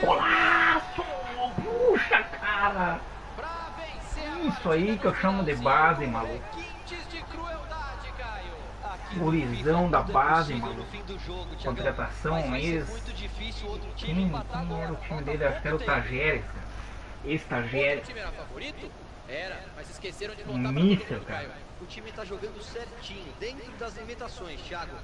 Golaço! Puxa, cara! Isso aí que eu chamo de base, maluco. Gurizão da base, maluco. Contratação, mesmo. Quem, quem era o time dele? Acho que era o Tajeres, cara. Estagiário. Era, mas esqueceram cara. O time tá jogando certinho, dentro das limitações, Thiago.